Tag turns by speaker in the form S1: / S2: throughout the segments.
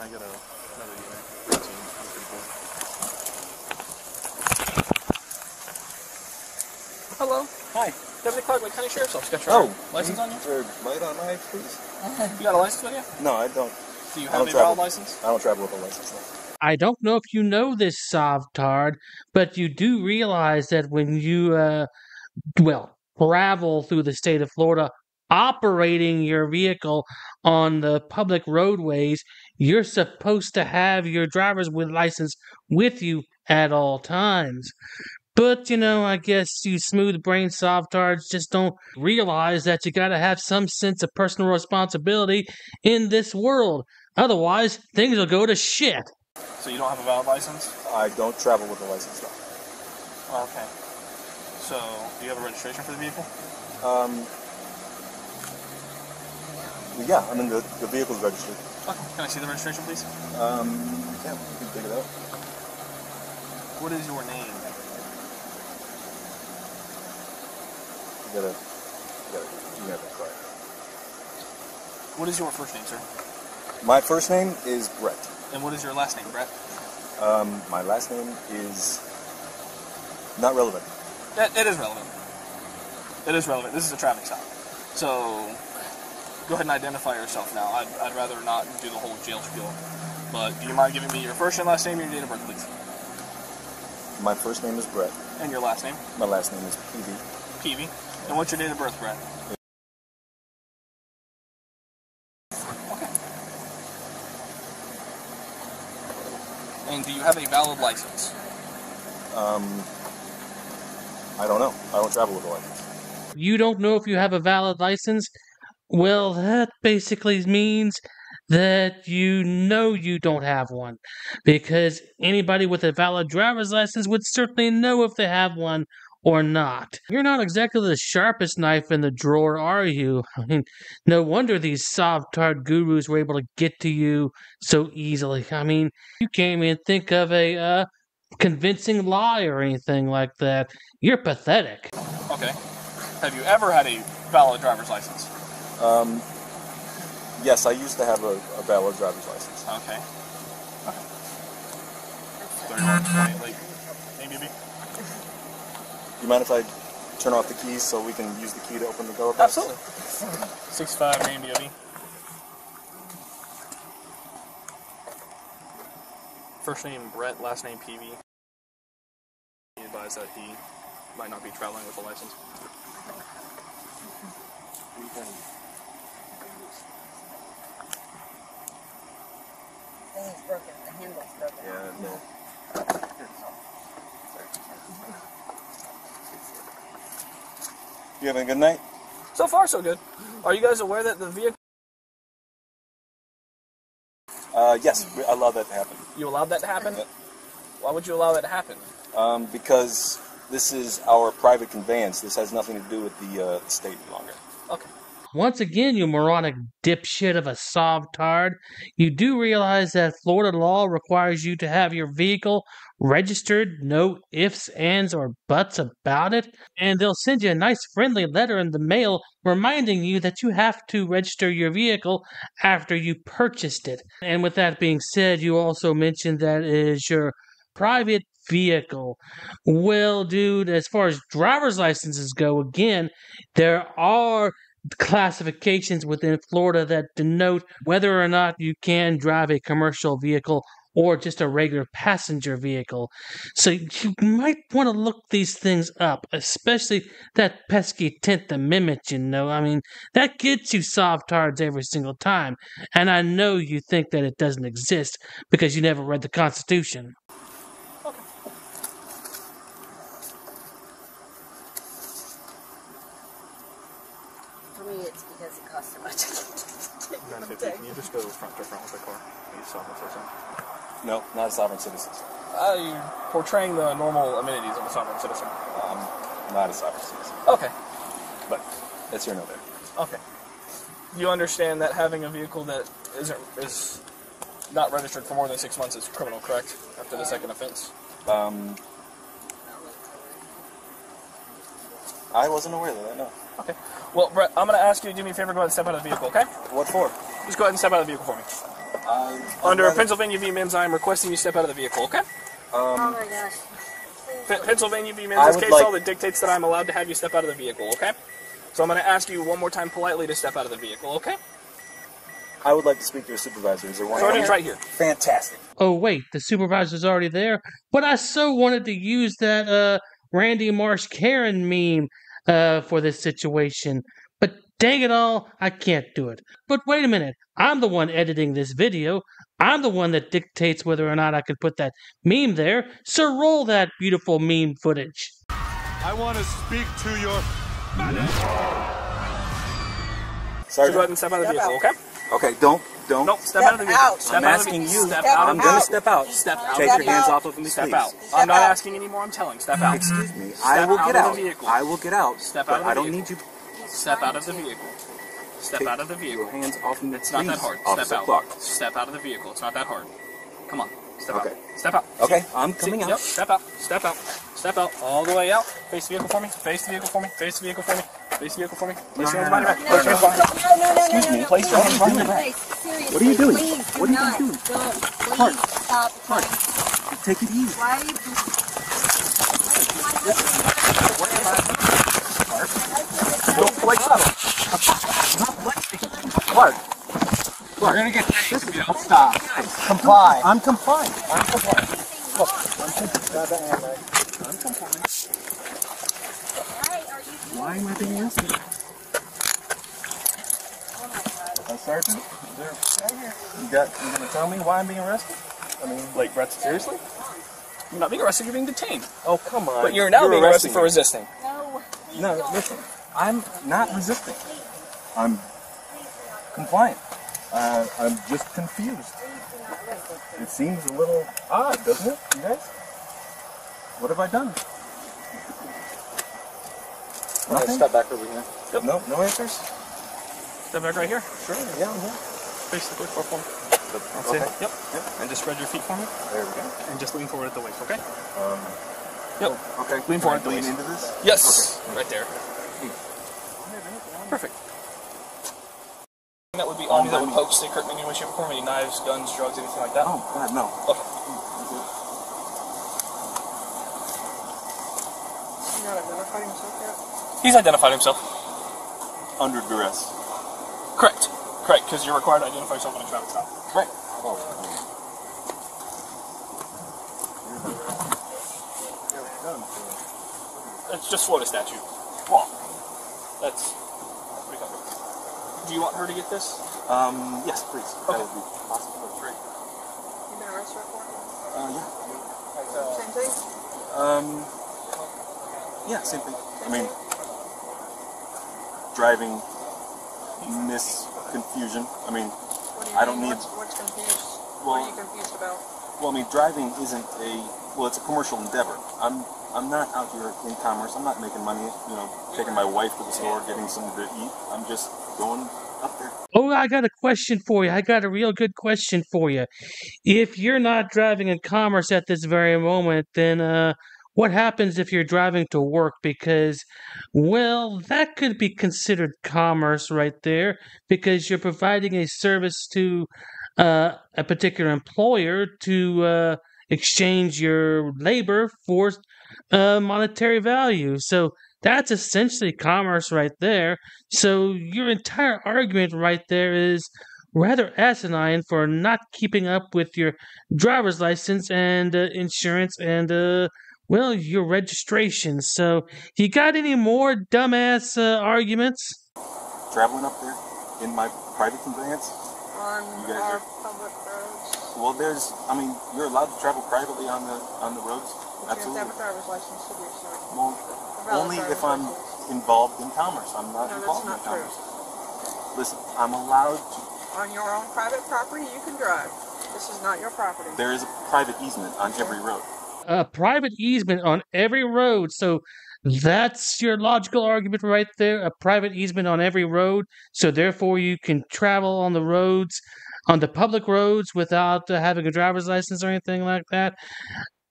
S1: I get a, another unit? Thirteen. That's pretty cool. Hello. Hi. Deputy Clark, Lake County Sheriff's Office. Got your
S2: Oh.
S1: license on you?
S2: Or light on my please?
S1: You got a license on you?
S2: No, I don't.
S1: Do you have a
S2: travel.
S1: valid license?
S2: I don't travel with a license. No.
S3: I don't know if you know this, Sovtard, but you do realize that when you, uh, well, travel through the state of Florida, operating your vehicle on the public roadways, you're supposed to have your driver's with license with you at all times. But, you know, I guess you smooth brain sovtards just don't realize that you gotta have some sense of personal responsibility in this world. Otherwise, things will go to shit.
S1: So you don't have a valid license?
S2: I don't travel with a license.
S1: Oh, okay. So do you have a registration for the vehicle?
S2: Um. Yeah, I mean the, the vehicle's registered.
S1: Okay. Can I see the registration, please?
S2: Um. Yeah, you can dig it out.
S1: What is your name?
S2: You gotta. You gotta. You gotta be quiet.
S1: What is your first name, sir?
S2: My first name is Brett.
S1: And what is your last name, Brett?
S2: Um. My last name is not relevant.
S1: That, it is relevant. It is relevant. This is a traffic stop. So, go ahead and identify yourself now. I'd, I'd rather not do the whole jail spiel. But do you mind giving me your first and last name and your date of birth, please?
S2: My first name is Brett.
S1: And your last name?
S2: My last name is Peavy.
S1: Peavy. And what's your date of birth, Brett? Okay. And do you have a valid license?
S2: Um. I don't know. I don't travel with a license.
S3: you don't know if you have a valid license, well, that basically means that you know you don't have one. Because anybody with a valid driver's license would certainly know if they have one or not. You're not exactly the sharpest knife in the drawer, are you? I mean, no wonder these sovtard gurus were able to get to you so easily. I mean, you can't even think of a uh, convincing lie or anything like that. You're pathetic.
S1: Okay. Have you ever had a valid driver's license?
S2: Um. Yes, I used to have a, a valid driver's license.
S1: Okay. Okay. 31, 20, like, maybe, maybe.
S2: You mind if I turn off the keys so we can use the key to open the door? box?
S1: Absolutely. 65 name BOB. First name Brett, last name Peavy. He advised that he might not be traveling with a license.
S4: Thing's broken. The handle's broken.
S2: Yeah, no. You having a good night?
S1: So far, so good. Are you guys aware that the vehicle
S2: Uh, yes, I allowed that to happen.
S1: you allowed that to happen?
S2: Yeah.
S1: Why would you allow that to happen?
S2: Um, because this is our private conveyance. This has nothing to do with the, uh, the state any longer.
S1: Okay.
S3: Once again, you moronic dipshit of a sovtard, you do realize that Florida law requires you to have your vehicle registered, no ifs, ands, or buts about it, and they'll send you a nice friendly letter in the mail reminding you that you have to register your vehicle after you purchased it. And with that being said, you also mentioned that it is your private vehicle. Well, dude, as far as driver's licenses go, again, there are classifications within Florida that denote whether or not you can drive a commercial vehicle or just a regular passenger vehicle. So you might want to look these things up, especially that pesky 10th Amendment, you know. I mean, that gets you sovtards every single time. And I know you think that it doesn't exist because you never read the Constitution.
S4: For me, it's because it costs so much.
S1: Can you just go front to front with the car? Are You a sovereign citizen.
S2: No, not a sovereign citizen.
S1: Uh, you're portraying the normal amenities of a sovereign citizen.
S2: I'm not a sovereign citizen.
S1: Okay.
S2: But that's here nor there.
S1: Okay. You understand that having a vehicle that isn't is not registered for more than six months is criminal, correct? After the second offense.
S2: Um, I wasn't aware of that. No.
S1: Okay. Well, Brett, I'm going to ask you to do me a favor. Go ahead and step out of the vehicle, okay?
S2: What for?
S1: Just go ahead and step out of the vehicle for me.
S2: I,
S1: Under
S2: rather-
S1: Pennsylvania v. Mimms, I am requesting you step out of the vehicle, okay?
S4: oh my gosh.
S1: P- Pennsylvania v.
S2: I
S1: Mimms'
S2: would
S1: case
S2: like-
S1: law that dictates that I'm allowed to have you step out of the vehicle, okay? So I'm going to ask you one more time politely to step out of the vehicle, okay?
S2: I would like to speak to your supervisor. Is there one?
S1: Sergeant's right here.
S2: Fantastic.
S3: Oh wait, the supervisor's already there. But I so wanted to use that uh Randy Marsh Karen meme uh for this situation. But dang it all, I can't do it. But wait a minute, I'm the one editing this video. I'm the one that dictates whether or not I can put that meme there. So roll that beautiful meme footage.
S5: I want to speak to your
S1: So go ahead and step out of the vehicle, okay?
S2: Okay, don't don't.
S1: Nope, step,
S4: Step
S1: out of the vehicle.
S4: out.
S1: Step
S2: I'm
S1: out
S2: asking you.
S1: Step
S4: Step
S1: out
S2: I'm gonna step out.
S1: Step out.
S2: Take
S4: Step
S2: your hands
S4: out.
S2: off of me,
S1: Step
S2: please.
S1: out.
S4: Step
S1: I'm not
S4: out.
S1: asking anymore. I'm telling. Step out.
S2: Excuse me.
S1: Step
S2: I will
S1: out
S2: get
S1: of the
S2: out.
S1: vehicle.
S2: I will get out.
S1: Step
S2: but
S1: out of the
S2: I don't
S1: vehicle.
S2: need you.
S1: Step out of the vehicle. Step
S2: Take
S1: out of the vehicle.
S2: Your hands off me.
S1: It's not that hard.
S2: Officer
S1: Step out.
S2: Clark.
S1: Step out of the vehicle. It's not that hard. Come on. Step
S2: Okay.
S1: out. Step out.
S2: Okay,
S1: See?
S2: I'm
S1: See?
S2: coming out.
S1: Yep. Step out. Step out. Step out. All the way out. Face the vehicle for me. Face the vehicle for me. Face the vehicle for me. Face the vehicle for me. Place your hands behind your back.
S4: No,
S1: Place your hands behind your back.
S4: no, no, no,
S2: Excuse
S4: no,
S2: me,
S4: no,
S2: place
S4: no,
S2: your hands
S4: no,
S2: behind your
S4: no,
S2: back.
S4: please, seriously,
S2: What are you doing?
S4: Please,
S2: What are you
S4: not.
S2: doing?
S4: Don't. Please
S2: Clark.
S4: stop.
S2: Clark. Take it easy.
S4: Why are you...
S2: Don't flex out. Not flexing. Clark. You're gonna get this. Stop. Comply. I'm complying. I'm complying. Look, I'm complying. I'm complying.
S4: Why are you...
S2: Why am I being arrested? Uh, Sergeant, is there, you got, you gonna tell me why I'm being arrested? I mean,
S1: Like, Brett, seriously? You're not being arrested. You're being detained.
S2: oh come on.
S1: But you're now being arrested for resisting.
S4: No.
S2: No, listen, I'm not resisting. I'm compliant. Uh, I'm just confused. It seems a little odd, doesn't it, you guys? What have I done? Nothing?
S1: Step back over here. Yep.
S2: No, no answers?
S1: Step back right here.
S2: Sure, yeah, yeah.
S1: Face the quick for me. That's
S2: Okay.
S1: it. Yep. Yep. And just spread your feet for me.
S2: There we go.
S1: And just lean forward at the waist, okay?
S2: Um,
S1: Yep.
S2: okay.
S1: Lean forward at the waist.
S2: Lean into this?
S1: Yes. Okay. Right there. Perfect. That would be on you that would poke, stick, hurt in any way, shape, or form. Any knives, guns, drugs, anything like that.
S2: Oh, God, no.
S1: Okay. He's identified himself.
S2: Under duress.
S1: Correct. Correct, because you're required to identify yourself on a traffic stop.
S2: Right. Oh,
S1: It's just Florida statute. Law. That's pretty complicated. Do you want her to get this?
S2: Um, yes, please. That
S1: Okay.
S2: would be possible.
S1: Great.
S6: You been arrested for it?
S2: Uh, yeah.
S6: Same thing?
S2: Um, yeah, same thing. I mean, driving misconfusion. I mean,
S6: What do you
S2: I don't
S6: mean?
S2: need-
S6: What's, what's confused?
S2: Well-
S6: what are you confused about?
S2: well, I mean, driving isn't a well, it's a commercial endeavor. I'm I'm not out here in commerce. I'm not making money. You know, taking my wife to the store, getting something to eat. I'm just going up there.
S3: Oh, I got a question for you. I got a real good question for you. If you're not driving in commerce at this very moment, then uh, what happens if you're driving to work? Because, well, that could be considered commerce right there because you're providing a service to uh, a particular employer to uh, exchange your labor for uh, monetary value. So that's essentially commerce right there. So your entire argument right there is rather asinine for not keeping up with your driver's license and uh, insurance and, uh, well, your registration. So, you got any more dumbass uh, arguments?
S2: traveling up there in my private conveyance.
S6: On our
S2: are-
S6: public roads.
S2: Well, there's, I mean, you're allowed to travel privately on the on the roads.
S6: You have to
S2: Absolutely.
S6: have a driver's license to.
S2: Well, only if I'm involved in commerce. I'm not
S6: No, that's
S2: involved
S6: not
S2: in
S6: true.
S2: commerce. Listen, I'm allowed to.
S6: On your own private property, you can drive. This is not your property.
S2: There is a private easement on every road.
S3: a private easement on every road. So that's your logical argument right there. A private easement on every road. So therefore, you can travel on the roads, on the public roads, without uh, having a driver's license or anything like that.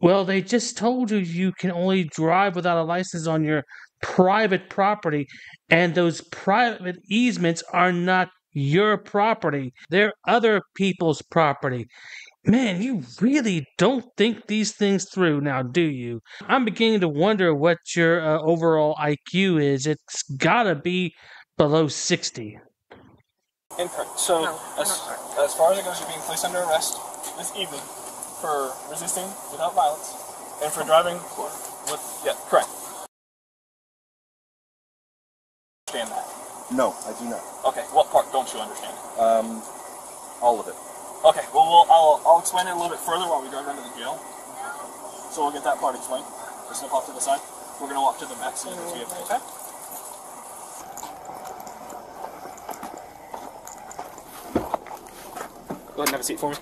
S3: Well, they just told you you can only drive without a license on your private property, and those private easements are not your property. They're other people's property. Man, you really don't think these things through now, do you? I'm beginning to wonder what your uh, overall IQ is. It's gotta be below 60.
S1: Incorrect. So,
S6: No,
S1: as, as far as it goes, you're being placed under arrest this evening for resisting without violence and for driving with. Yeah, correct. Understand that.
S2: No, I do not.
S1: Okay, what part don't you understand?
S2: Um, all of it.
S1: Okay, well, we'll I'll, I'll explain it a little bit further while we drive down to the jail. So we'll get that part explained. Just step off to the side. We're gonna walk to the back seat of the vehicle, okay? Go ahead and have a seat for me.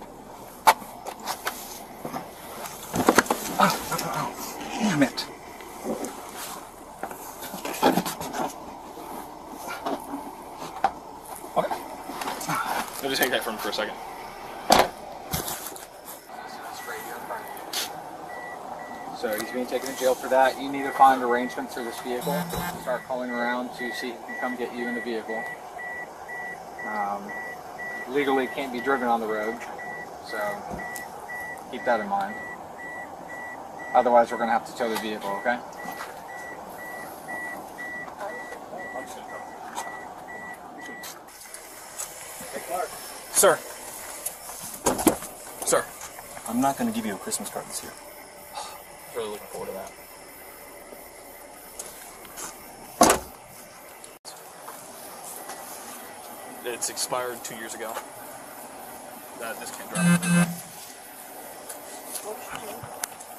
S7: Damn it.
S1: I'll just hang tight for a second.
S7: So he's being taken to jail for that. You need to find arrangements for this vehicle. Start calling around to see who can come get you in the vehicle. Um, legally can't be driven on the road, so keep that in mind. Otherwise, we're going to have to tow the vehicle, okay?
S1: Sir. Sir.
S2: I'm not going to give you a Christmas card this year.
S1: Really looking forward to that. It's expired two years ago. That this can't drive.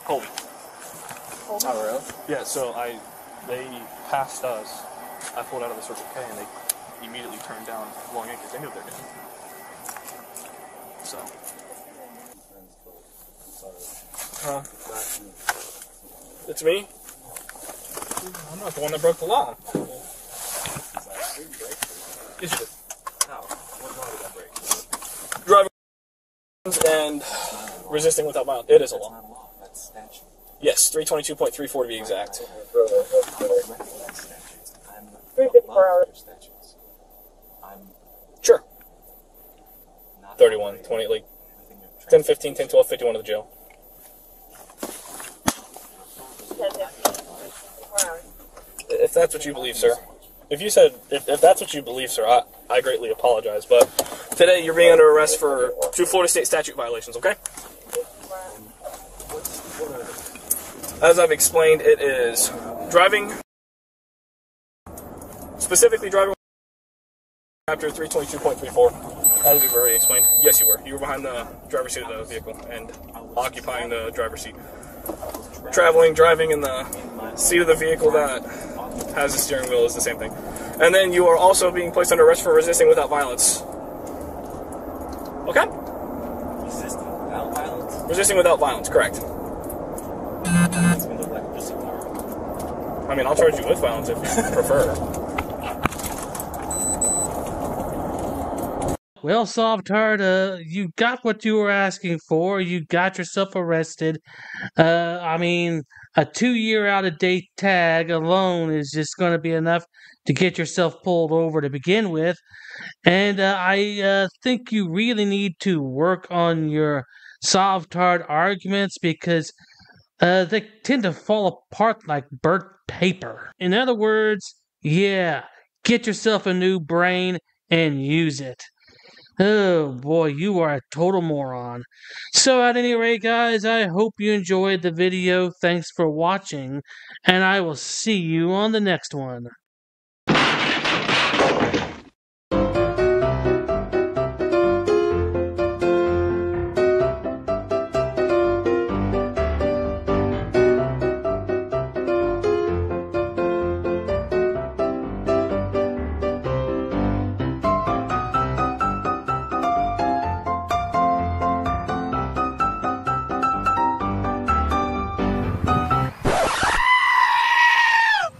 S1: Colby.
S7: Oh, really?
S1: Yeah, so I they passed us. I pulled out of the Circle K and they immediately turned down Long Acres. They knew what they're doing. So. Huh? It's me? I'm not the one that broke the law. Yes, you did. Driving and resisting without violence. It is a law.
S2: That's statute.
S1: Yes, 322.34 to be exact.
S2: I'm above your statutes. I'm
S1: Sure.
S2: not
S1: 31, 20, like 10, 15, 10, 12, 51 to the jail. If that's what you believe, sir. If you said, if, if that's what you believe, sir, I, I greatly apologize. But today you're being under arrest for two Florida state statute violations, okay? As I've explained, it is driving, specifically driving chapter 322.34. As we've already explained. Yes, you were. You were behind the driver's seat of the vehicle and occupying the driver's seat. Traveling, driving in the seat of the vehicle that has a steering wheel is the same thing. And then you are also being placed under arrest for resisting without violence. Okay?
S2: resisting without violence.
S1: Resisting without violence, correct. I mean, I'll charge you with violence if you prefer.
S3: Well, Sovtard, uh, you got what you were asking for. You got yourself arrested. Uh, I mean, a two-year out-of-date tag alone is just going to be enough to get yourself pulled over to begin with. And uh, I uh, think you really need to work on your Sovtard arguments because uh, they tend to fall apart like burnt paper. In other words, yeah, get yourself a new brain and use it. Oh boy, you are a total moron. So, at any rate, guys, I hope you enjoyed the video. Thanks for watching, and I will see you on the next one.